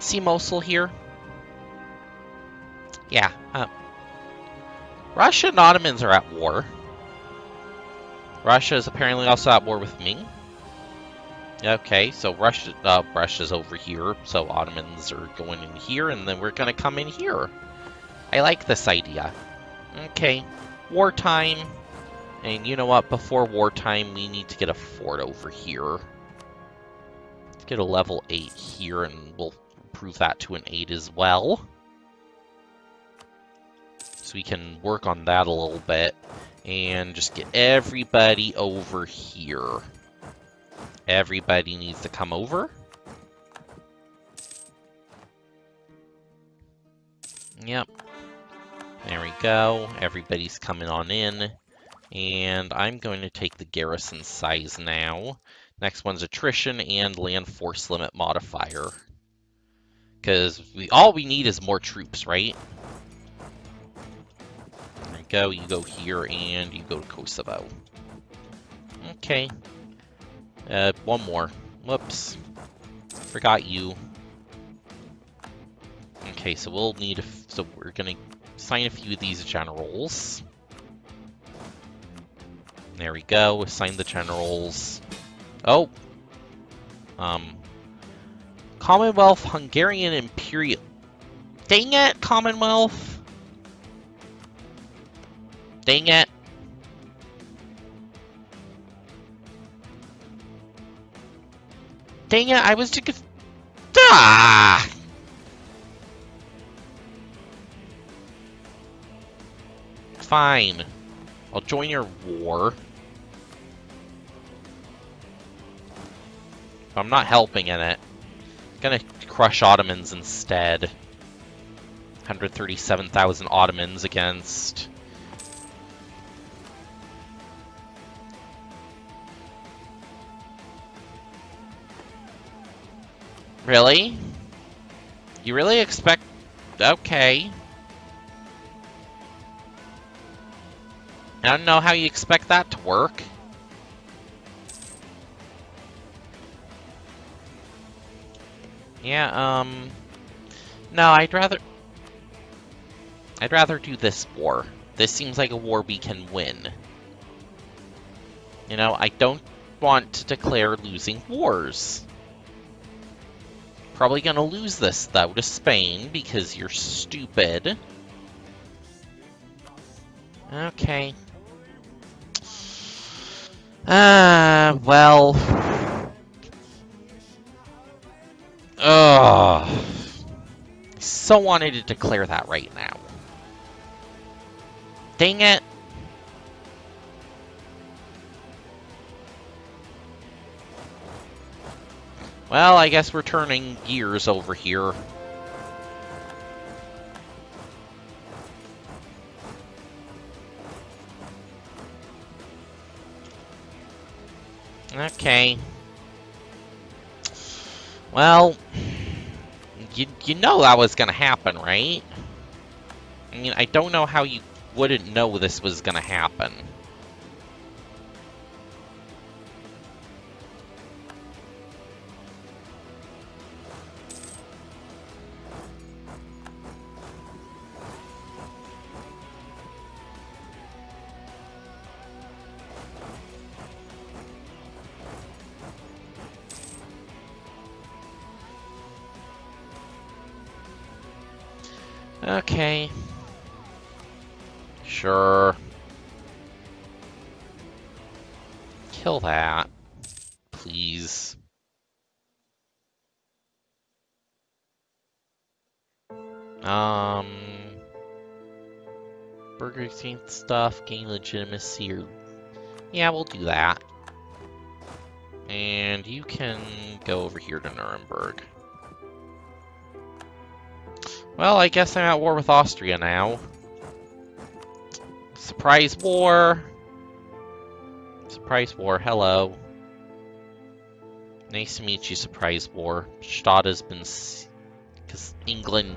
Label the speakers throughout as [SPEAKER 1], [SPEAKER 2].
[SPEAKER 1] See Mosul here? Yeah. Uh, Russia and Ottomans are at war. Russia is apparently also at war with Ming. Okay, so Russia, uh, Russia's over here, so Ottomans are going in here, and then we're going to come in here. I like this idea. Okay, wartime. And you know what? Before wartime, we need to get a fort over here. Let's get a level 8 here, and we'll improve that to an 8 as well. So we can work on that a little bit. And just get everybody over here. Everybody needs to come over. Yep. There we go. Everybody's coming on in. And I'm going to take the garrison size now. Next one's attrition and land force limit modifier. Because we all we need is more troops, right? There we go. You go here and you go to Kosovo. Okay. Uh, one more. Whoops. Forgot you. Okay, so we'll need so we're gonna sign a few of these generals. There we go, assign the generals. Oh! Um, Commonwealth, Hungarian Imperial. Dang it, Commonwealth! Dang it! Dang it, I was just... Ah! Fine. I'll join your war. I'm not helping in it. Gonna crush Ottomans instead. 137,000 Ottomans against... Really? You really expect... Okay. I don't know how you expect that to work. Yeah, um... No, I'd rather... I'd rather do this war. This seems like a war we can win. You know, I don't want to declare losing wars. Probably gonna lose this, though, to Spain, because you're stupid. Okay. Ah, uh, well... Ugh. So wanted to declare that right now. Dang it. Well, I guess we're turning gears over here. Okay. Well, you, know that was gonna happen, right? I mean, I don't know how you wouldn't know this was gonna happen. Stuff, gain legitimacy, or... Yeah, we'll do that. And you can go over here to Nuremberg. Well, I guess I'm at war with Austria now. Surprise war! Surprise war, hello. Nice to meet you, Surprise War. Stada's been... Because England...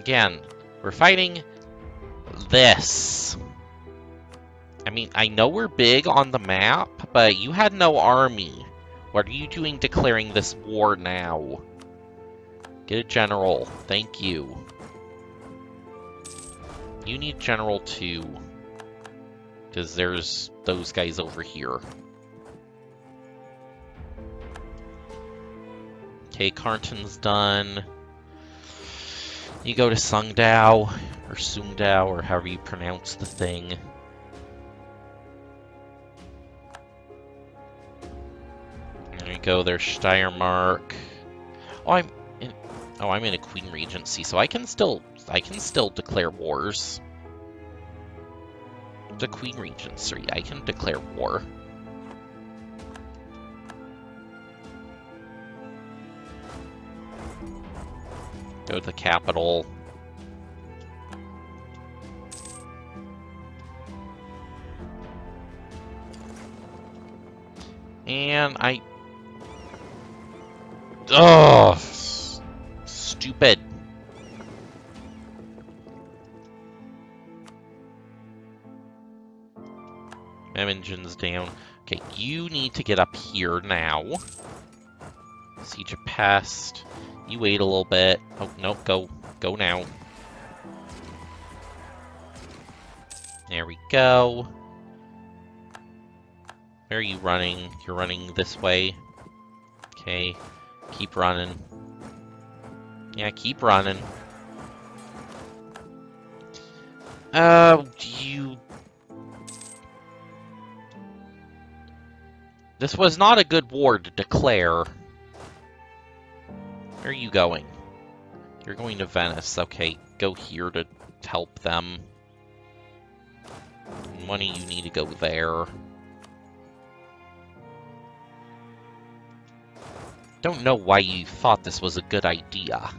[SPEAKER 1] Again, we're fighting this. I mean, I know we're big on the map, but you had no army. What are you doing declaring this war now? Get a general. Thank you. You need general too. Because there's those guys over here. Okay, Kärnten's done. You go to Sundgau, or Sundgau, or however you pronounce the thing. There you go, there's Steiermark. Oh, I'm in, oh, I'm in a Queen Regency, so I can still, I can still declare wars. The Queen Regency, I can declare war. Go to the capital. And I... Oh, stupid. My engine's down. Okay, you need to get up here now. Siege of Pest. You wait a little bit. Oh, no, go. Go now. There we go. Where are you running? You're running this way. Okay. Keep running. Yeah, keep running. Uh, you... This was not a good war to declare. Where are you going? You're going to Venice. Okay, go here to help them. Money, you need to go there. Don't know why you thought this was a good idea.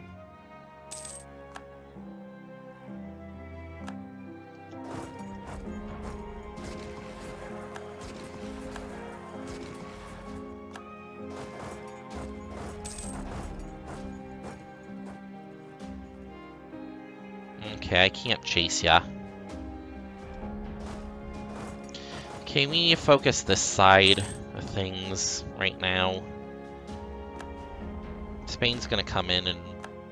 [SPEAKER 1] Okay, I can't chase ya. Okay, we need to focus this side of things right now. Spain's gonna come in and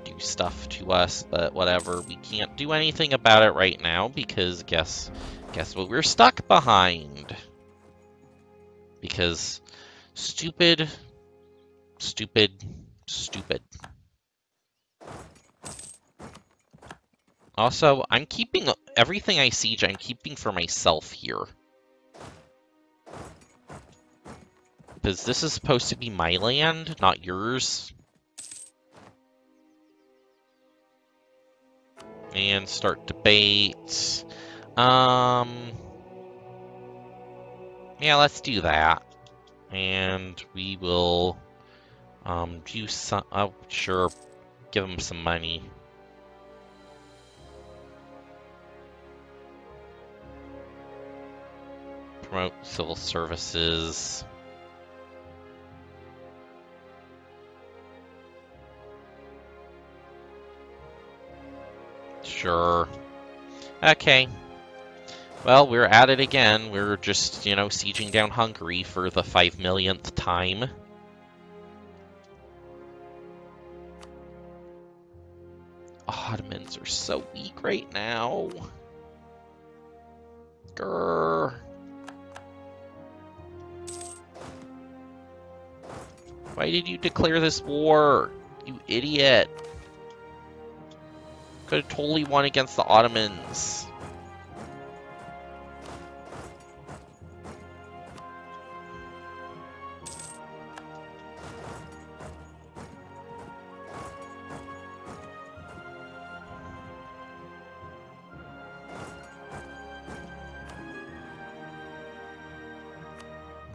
[SPEAKER 1] do stuff to us, but whatever. We can't do anything about it right now because guess guess what we're stuck behind. Because stupid, stupid, stupid. Also, I'm keeping everything I siege, I'm keeping for myself here. Because this is supposed to be my land, not yours. And start debates. Um... Yeah, let's do that. And we will um, do some... Oh, sure. Give them some money. Promote civil services. Sure. Okay. Well, we're at it again. We're just, you know, sieging down Hungary for the five millionth time. Ottomans are so weak right now. Grrr. Why did you declare this war? You idiot. Could have totally won against the Ottomans.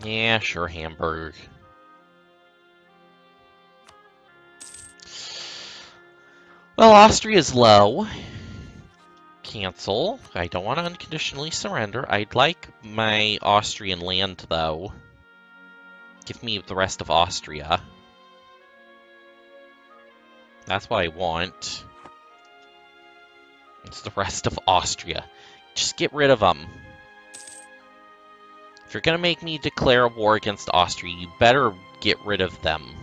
[SPEAKER 1] Yeah, sure, Hamburg. Well, Austria's low. Cancel. I don't want to unconditionally surrender. I'd like my Austrian land, though. Give me the rest of Austria. That's what I want. It's the rest of Austria. Just get rid of them. If you're gonna make me declare a war against Austria, you better get rid of them.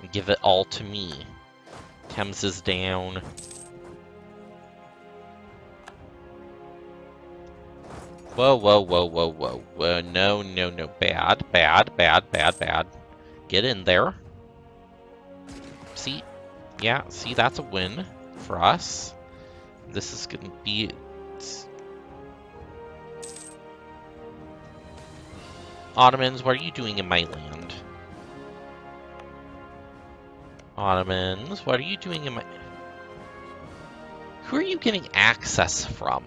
[SPEAKER 1] And give it all to me. Temes is down. Whoa, whoa, whoa, whoa, whoa. whoa. No, no, no. Bad, bad, bad, bad, bad. Get in there. See? Yeah, see, that's a win for us. This is to be... Ottomans, what are you doing in my land? Ottomans, what are you doing in my... Who are you getting access from?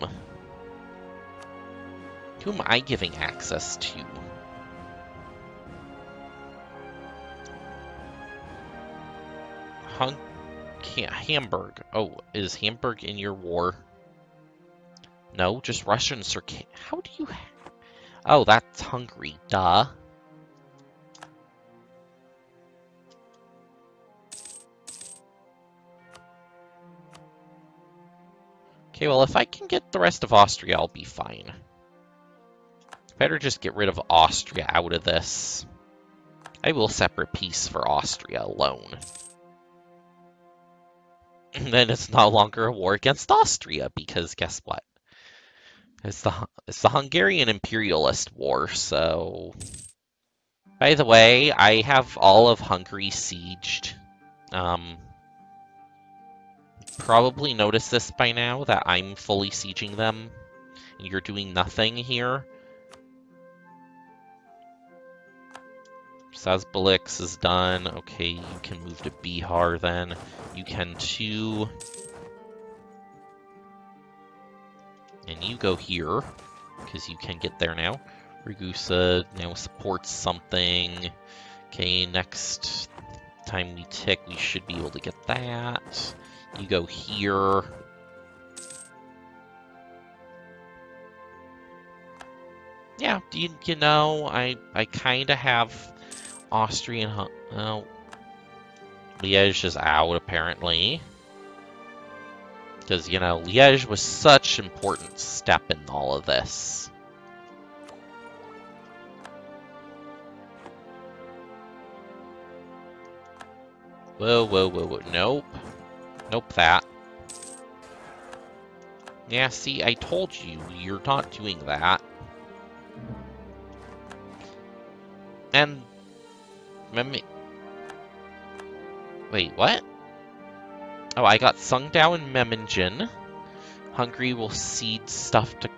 [SPEAKER 1] Who am I giving access to? Hung Hamburg. Oh, is Hamburg in your war? No, just Russian circuit. How do you... Oh, that's Hungary. Duh. Okay, well, if I can get the rest of Austria, I'll be fine. Better just get rid of Austria out of this. I will separate peace for Austria alone. And then it's no longer a war against Austria, because guess what? It's the, it's the Hungarian imperialist war, so... By the way, I have all of Hungary sieged. Um, probably noticed this by now, that I'm fully sieging them, and you're doing nothing here. Szabolcs is done. Okay, you can move to Bihar then. You can too. And you go here, because you can get there now. Ragusa now supports something. Okay, next time we tick, we should be able to get that. You go here. Yeah, you, you know, I, I kind of have Austrian... Well, Liège is out, apparently. Because, you know, Liège was such an important step in all of this. Whoa, whoa, whoa, whoa. Nope. Nope, that. Yeah, see, I told you, you're not doing that. And Mem Wait, what? Oh, I got Sundgau and Memmingen. Hungary will cede stuff to...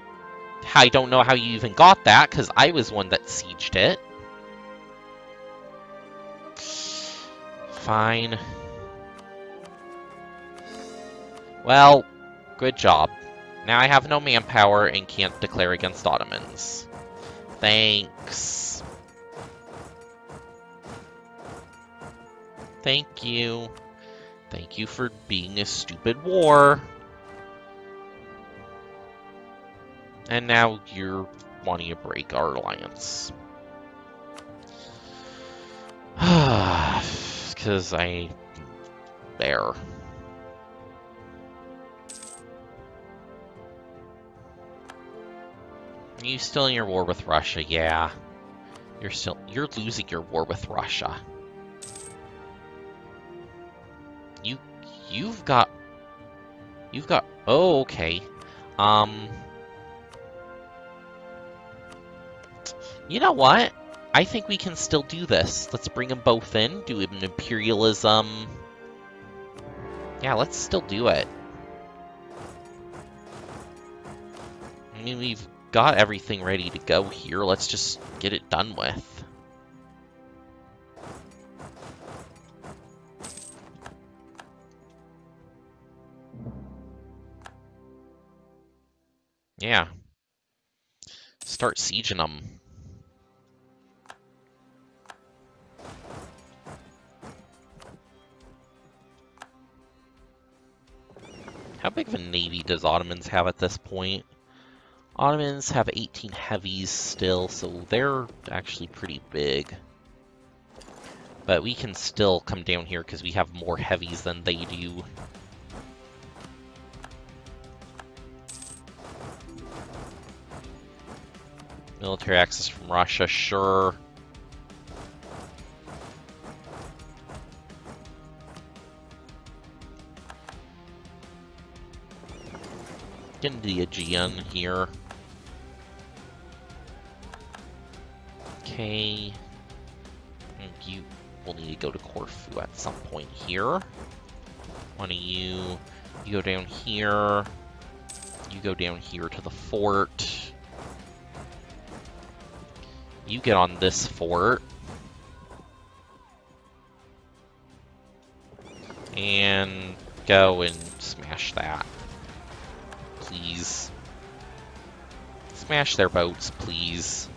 [SPEAKER 1] I don't know how you even got that, because I was one that sieged it. Fine. Well, good job. Now I have no manpower and can't declare against Ottomans. Thanks. Thank you. Thank you for being a stupid war. And now you're wanting to break our alliance. Because I... There. Are you still in your war with Russia? Yeah. You're still... You're losing your war with Russia. You. You've got... You've got... Oh, okay. Um... You know what? I think we can still do this. Let's bring them both in, do an imperialism. Yeah, let's still do it. I mean, we've got everything ready to go here. Let's just get it done with. Yeah. Start sieging them. How big of a navy does Ottomans have at this point? Ottomans have 18 heavies still, so they're actually pretty big. But we can still come down here because we have more heavies than they do. Military access from Russia, sure. Get into the Aegean here. Okay. You will need to go to Corfu at some point here. One of you, you go down here. You go down here to the fort. You get on this fort. And go and smash that. Please. Smash their boats, please.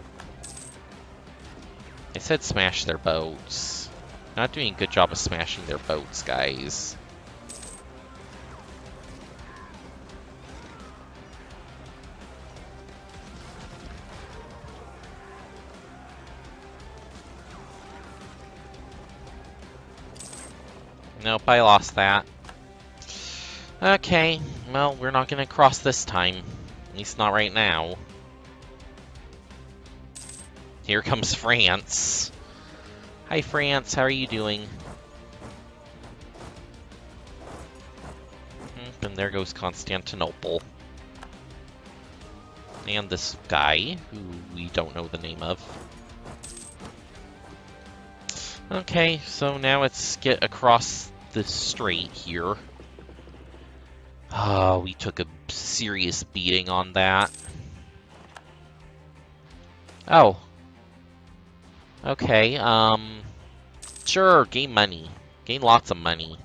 [SPEAKER 1] I said smash their boats. Not doing a good job of smashing their boats, guys. Nope, I lost that. Okay, well, we're not gonna cross this time. At least not right now. Here comes France. Hi, France. How are you doing? Hmm, and there goes Constantinople. And this guy, who we don't know the name of. Okay, so now let's get across the strait here. Oh, we took a serious beating on that. Oh, Okay, um... Sure, gain money. Gain lots of money.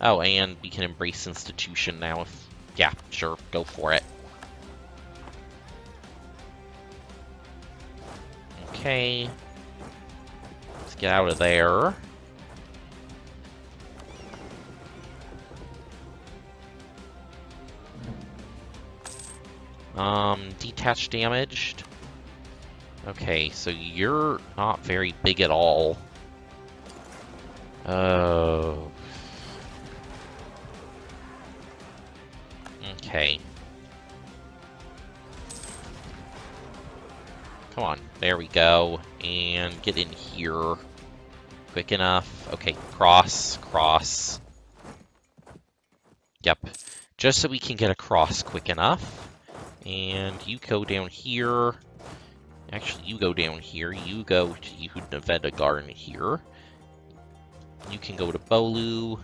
[SPEAKER 1] Oh, and we can embrace institution now if... Yeah, sure, go for it. Okay. Let's get out of there. Um, detached damaged. Okay, so you're not very big at all. Oh. Okay. Come on, there we go. And get in here. Quick enough. Okay, cross, cross. Yep. Just so we can get across quick enough. And you go down here. Actually, you go down here. You go to Yehud Garden here. You can go to Bolu.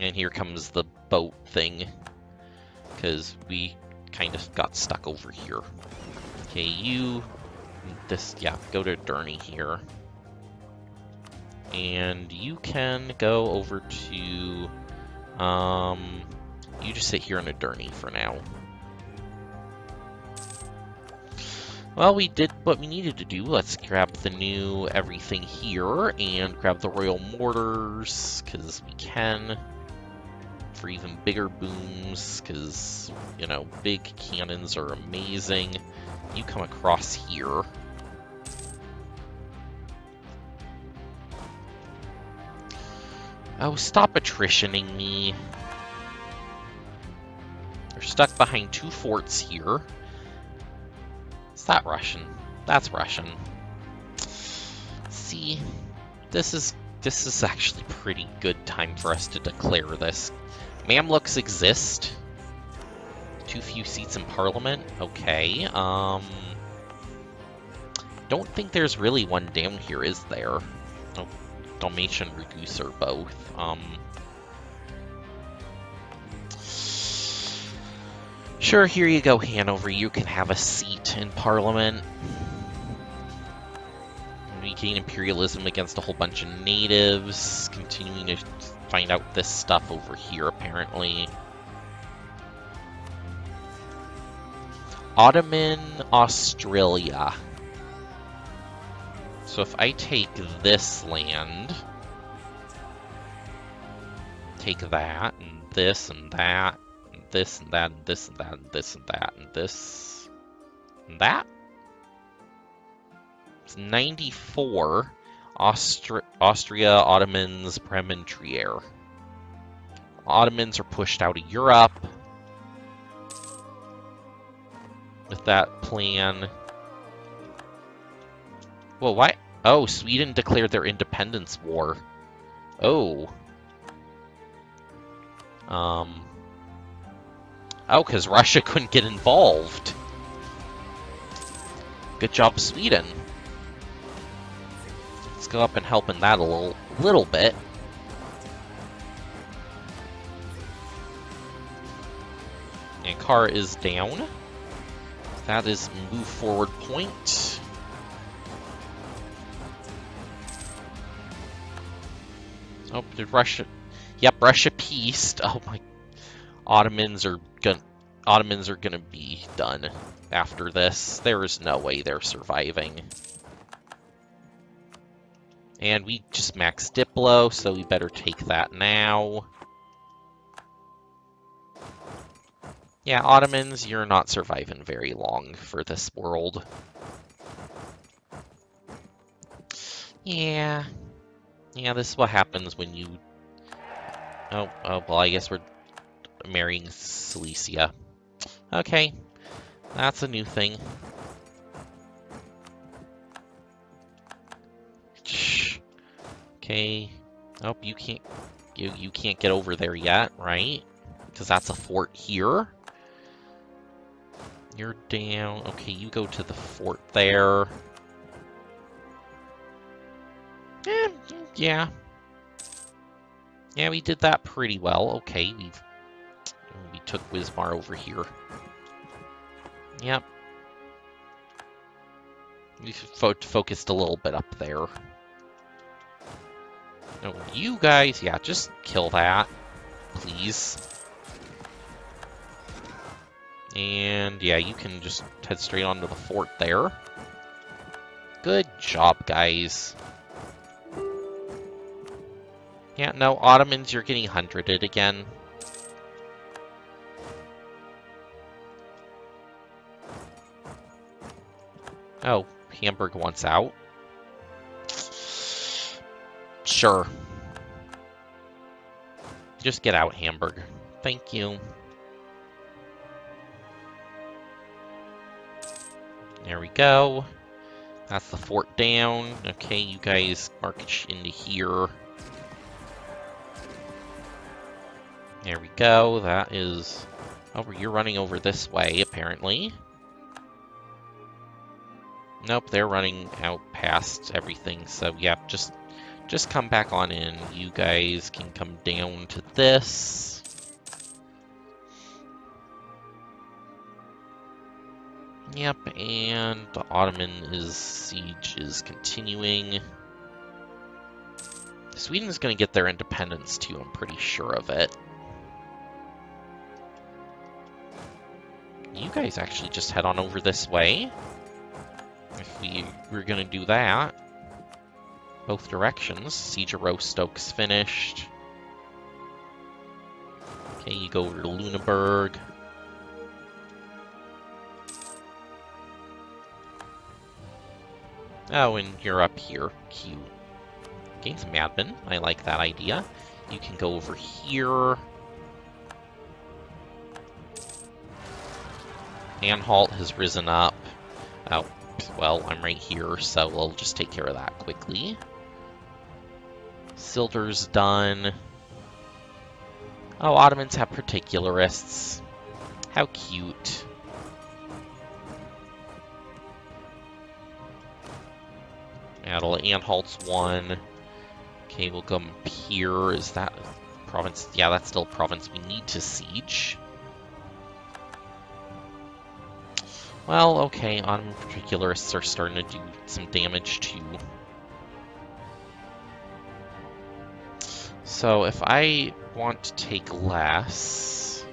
[SPEAKER 1] And here comes the boat thing. Because we kind of got stuck over here. Okay, you... This, yeah, go to Edirne here. And you can go over to... Um, you just sit here on Edirne for now. Well, we did what we needed to do. Let's grab the new everything here and grab the Royal Mortars, because we can. For even bigger booms, because, you know, big cannons are amazing. You come across here. Oh, stop attritioning me. They're stuck behind two forts here that Russian? That's Russian. See, this is this is actually pretty good time for us to declare this. Mamluks exist. Too few seats in parliament. Okay. Um. Don't think there's really one down here, is there? Oh, Dalmatian Raguse are both. Um. Sure, here you go, Hanover. You can have a seat in Parliament. We gain imperialism against a whole bunch of natives. Continuing to find out this stuff over here, apparently. Ottoman Australia. So if I take this land, take that, and this, and that, this and that and this and that and this and that and this and that. It's 94. Austri Austria, Ottomans, Bremen, Trier. Ottomans are pushed out of Europe. With that plan. Well, why? Oh, Sweden declared their independence war. Oh. Um. Oh, because Russia couldn't get involved. Good job, Sweden. Let's go up and help in that a little, little bit. And car is down. That is move forward point. Oh, did Russia... Yep, Russia pieced. Oh my... Ottomans are gonna... Ottomans are gonna be done after this. There is no way they're surviving. And we just maxed Diplo, so we better take that now. Yeah, Ottomans, you're not surviving very long for this world. Yeah. Yeah, this is what happens when you... Oh, oh well, I guess we're marrying Silesia. Okay, that's a new thing. Okay. Oh, you can't... You, you can't get over there yet, right? Because that's a fort here. You're down. Okay, you go to the fort there. Eh, yeah. Yeah, we did that pretty well. Okay, we've... Took Wismar over here. Yep. We fo focused a little bit up there. No, you guys, yeah, just kill that, please. And yeah, you can just head straight onto the fort there. Good job, guys. Yeah, no, Ottomans, you're getting hundreded again. Oh, Hamburg wants out. Sure. Just get out, Hamburg. Thank you. There we go. That's the fort down. Okay, you guys march into here. There we go. That is... Oh, you're running over this way, apparently. Nope, they're running out past everything, so yeah, just just come back on in. You guys can come down to this. Yep, and the Ottoman is siege is continuing. Sweden's going to get their independence too, I'm pretty sure of it. You guys actually just head on over this way if we were going to do that. Both directions. Siege of Rostock's finished. Okay, you go over to Lüneburg. Oh, and you're up here. Cute. Okay, some admin. I like that idea. You can go over here. Anhalt has risen up. Oh, well, I'm right here, so we'll just take care of that quickly. Silder's done. Oh, Ottomans have particularists. How cute. Adel Anhalt's one. Okay, we'll come here. Is that province? Yeah, that's still province we need to siege. Well, okay, Ottoman particularists are starting to do some damage too. So if I want to take less...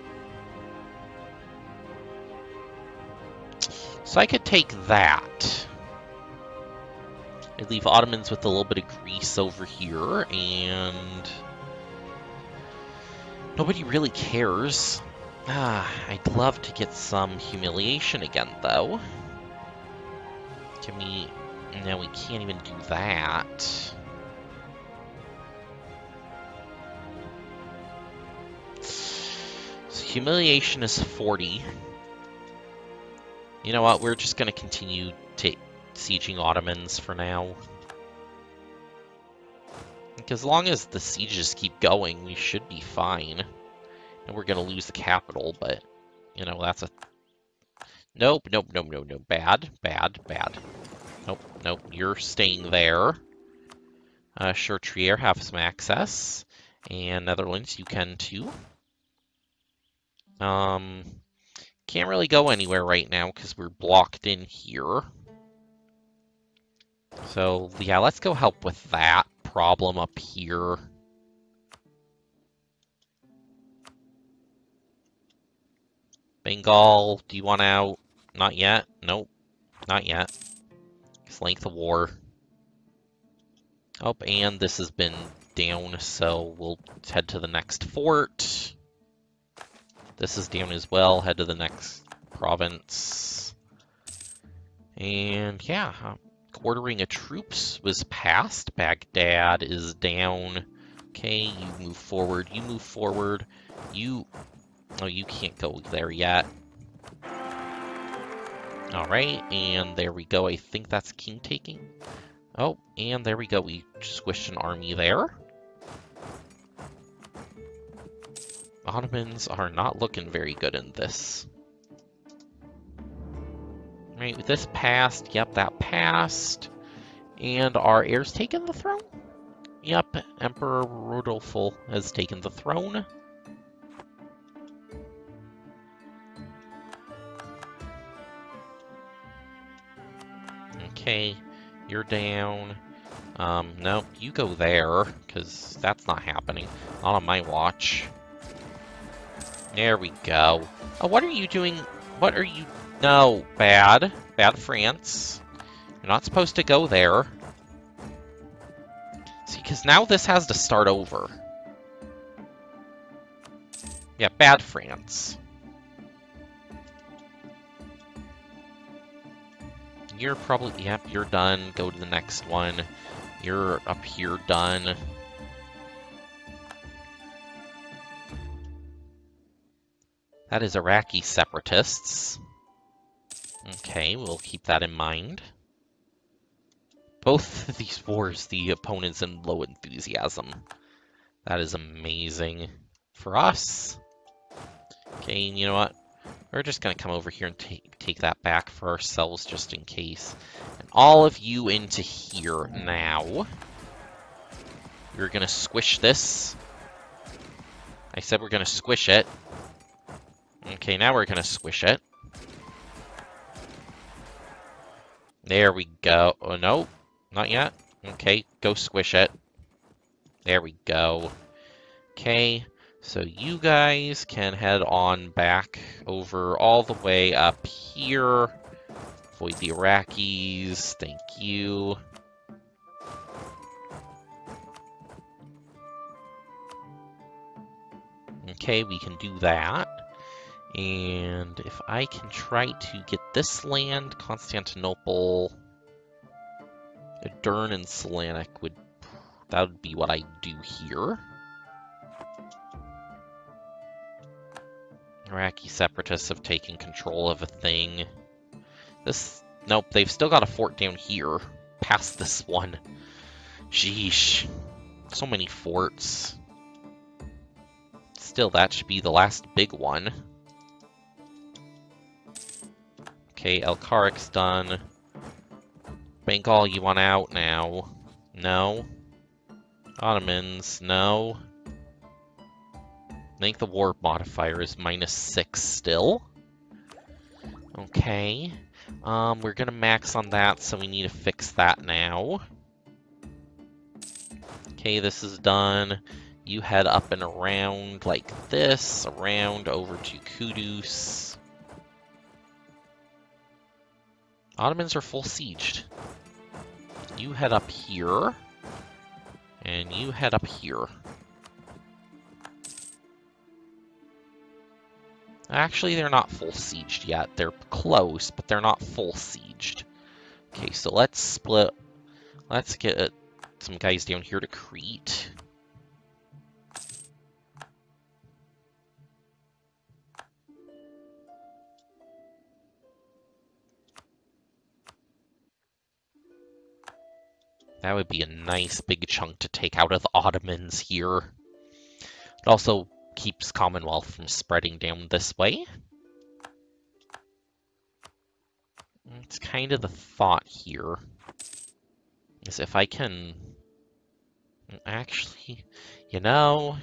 [SPEAKER 1] So I could take that. I'd leave Ottomans with a little bit of Greece over here, and... Nobody really cares. Ah, I'd love to get some humiliation again, though. Can we... No, we can't even do that. So humiliation is 40. You know what? We're just going to continue to sieging Ottomans for now. Because as long as the sieges keep going, we should be fine. And we're going to lose the capital, but, you know, that's a... Nope, nope, nope, nope, nope. Bad, bad, bad. Nope, nope, you're staying there. Uh, Trier have some access. And Netherlands, you can too. Um, can't really go anywhere right now because we're blocked in here. So, yeah, let's go help with that problem up here. Bengal, do you want out? Not yet. Nope. Not yet. It's length of war. Oh, and this has been down, so we'll head to the next fort. This is down as well. Head to the next province. And yeah, uh, quartering of troops was passed. Baghdad is down. Okay, you move forward. You move forward. You... Oh, you can't go there yet. Alright, and there we go. I think that's king taking. Oh, and there we go. We squished an army there. Ottomans are not looking very good in this. Right, this passed. Yep, that passed. And our heir's taken the throne? Yep, Emperor Rodolfo has taken the throne. Okay, you're down. Um, no, you go there, because that's not happening. Not on my watch. There we go. Oh, what are you doing? What are you no, bad. Bad France. You're not supposed to go there. See, because now this has to start over. Yeah, bad France. You're probably, yep, you're done. Go to the next one. You're up here done. That is Iraqi separatists. Okay, we'll keep that in mind. Both of these wars, the opponents in low enthusiasm. That is amazing for us. Okay, you know what? We're just going to come over here and take, take that back for ourselves just in case. And all of you into here now. We're going to squish this. I said we're going to squish it. Okay, now we're going to squish it. There we go. Oh, no. Not yet. Okay, go squish it. There we go. Okay, so you guys can head on back over all the way up here. Avoid the Iraqis. Thank you. Okay, we can do that. And if I can try to get this land, Constantinople, Edirne and Selanik would, that would be what I do here. Iraqi separatists have taken control of a thing. This, nope, they've still got a fort down here, past this one. Sheesh, so many forts. Still, that should be the last big one. Okay, Elkarik's done. Bengal, you want out now? No. Ottomans, no. I think the war modifier is minus six still. Okay. Um, we're gonna max on that, so we need to fix that now. Okay, this is done. You head up and around like this, around over to Kudus. Ottomans are full sieged. You head up here. And you head up here. Actually, they're not full sieged yet. They're close, but they're not full sieged. Okay, so let's split. Let's get some guys down here to Crete. That would be a nice big chunk to take out of the Ottomans here. It also keeps Commonwealth from spreading down this way. It's kind of the thought here. Is if I can... Actually, you know,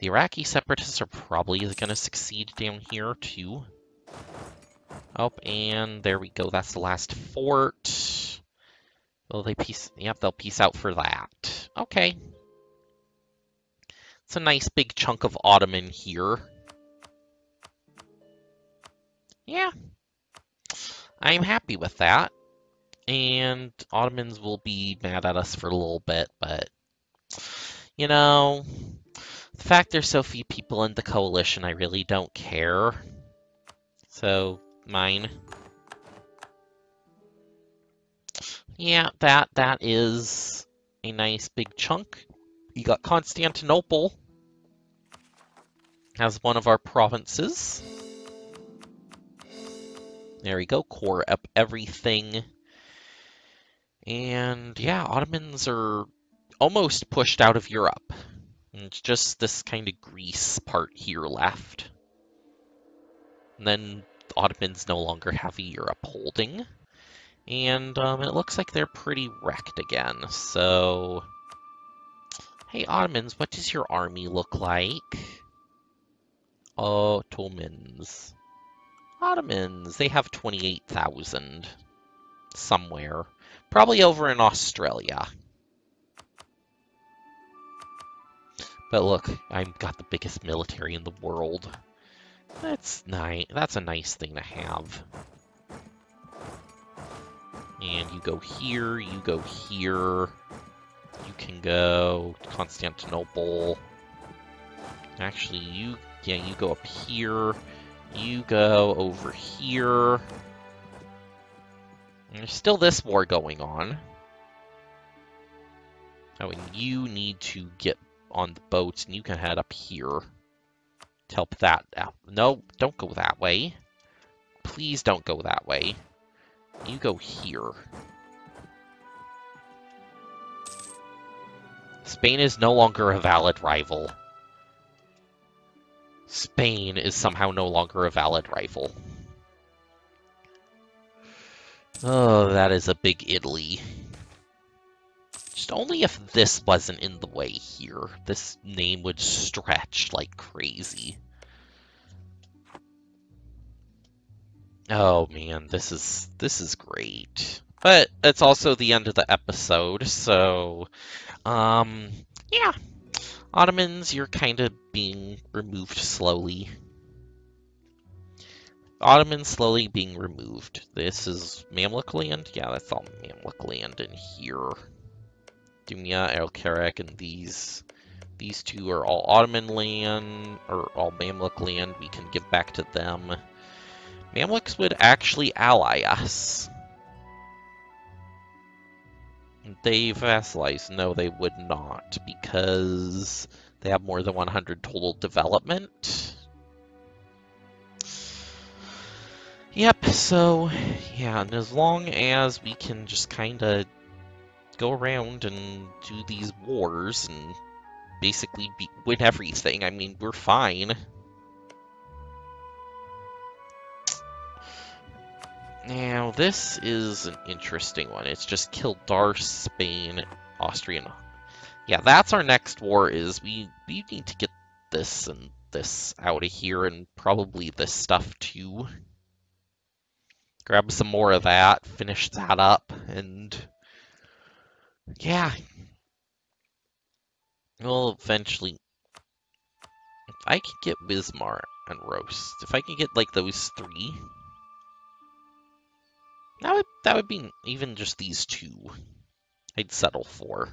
[SPEAKER 1] the Iraqi separatists are probably going to succeed down here, too. Oh, and there we go. That's the last fort. Will they peace? Yep, they'll peace out for that. Okay. It's a nice big chunk of Ottoman here. Yeah. I'm happy with that. And Ottomans will be mad at us for a little bit, but, you know, the fact there's so few people in the coalition, I really don't care. So, mine. Yeah, that that is a nice big chunk. You got Constantinople as one of our provinces. There we go, core up everything. And yeah, Ottomans are almost pushed out of Europe. It's just this kind of Greece part here left. And then the Ottomans no longer have a Europe holding. And um, it looks like they're pretty wrecked again, so... Hey, Ottomans, what does your army look like? Ottomans. Ottomans, they have 28,000 somewhere. Probably over in Australia. But look, I've got the biggest military in the world. That's nice. That's a nice thing to have. And you go here, you go here. You can go to Constantinople. Actually, you yeah, you go up here. You go over here. There's still this war going on. Oh, and you need to get on the boats, and you can head up here to help that out. No, don't go that way. Please don't go that way. You go here. Spain is no longer a valid rival. Spain is somehow no longer a valid rival. Oh, that is a big Italy. Just only if this wasn't in the way here, this name would stretch like crazy. Oh man, this is this is great. But it's also the end of the episode, so um yeah. Ottomans, you're kind of being removed slowly. Ottomans slowly being removed. This is Mamluk land? Yeah, that's all Mamluk land in here. Dumia, El Karak, and these these two are all Ottoman land, or all Mamluk land. We can give back to them. Mamluks would actually ally us. They vassalize. No, they would not, because they have more than 100 total development. Yep, so, yeah, and as long as we can just kind of go around and do these wars and basically be, win everything, I mean, we're fine. Now, this is an interesting one. It's just Kildare, Spain, Austria. Yeah, that's our next war is we, we need to get this and this out of here and probably this stuff too. Grab some more of that, finish that up, and yeah. We'll eventually... If I could get Wismar and Roast, if I could get like those three, that would that would be even just these two. I'd settle for.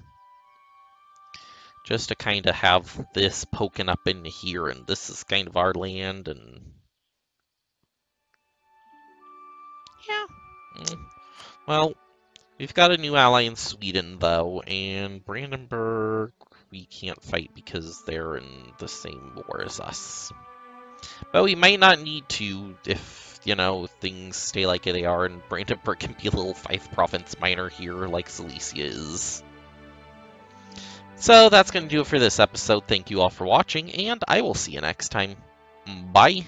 [SPEAKER 1] Just to kind of have this poking up in here, and this is kind of our land, and yeah. Mm. Well, we've got a new ally in Sweden though, and Brandenburg we can't fight because they're in the same war as us. But we might not need to if you know, things stay like they are, and Brandenburg can be a little five province minor here, like Silesia is. So that's going to do it for this episode. Thank you all for watching, and I will see you next time. Bye.